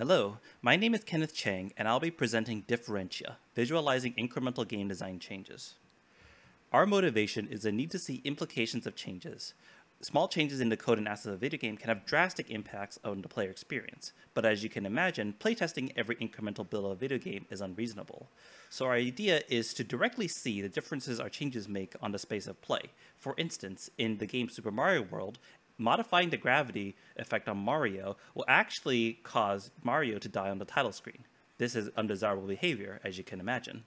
Hello, my name is Kenneth Chang, and I'll be presenting Differentia, Visualizing Incremental Game Design Changes. Our motivation is the need to see implications of changes. Small changes in the code and assets of a video game can have drastic impacts on the player experience, but as you can imagine, playtesting every incremental build of a video game is unreasonable. So our idea is to directly see the differences our changes make on the space of play. For instance, in the game Super Mario World, modifying the gravity effect on Mario will actually cause Mario to die on the title screen. This is undesirable behavior, as you can imagine.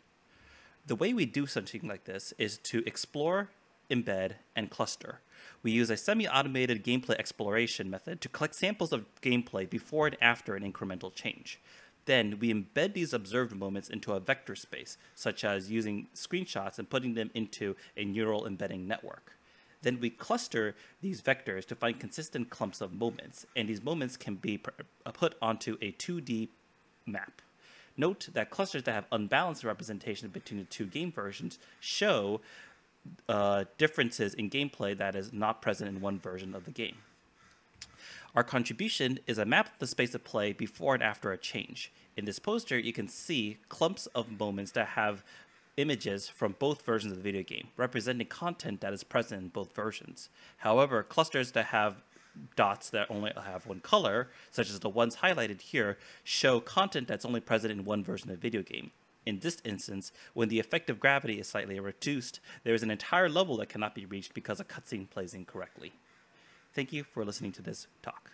The way we do something like this is to explore, embed, and cluster. We use a semi-automated gameplay exploration method to collect samples of gameplay before and after an incremental change. Then we embed these observed moments into a vector space, such as using screenshots and putting them into a neural embedding network. Then we cluster these vectors to find consistent clumps of moments, and these moments can be uh, put onto a 2D map. Note that clusters that have unbalanced representation between the two game versions show uh, differences in gameplay that is not present in one version of the game. Our contribution is a map of the space of play before and after a change. In this poster, you can see clumps of moments that have images from both versions of the video game, representing content that is present in both versions. However, clusters that have dots that only have one color, such as the ones highlighted here, show content that's only present in one version of the video game. In this instance, when the effect of gravity is slightly reduced, there is an entire level that cannot be reached because a cutscene plays incorrectly. Thank you for listening to this talk.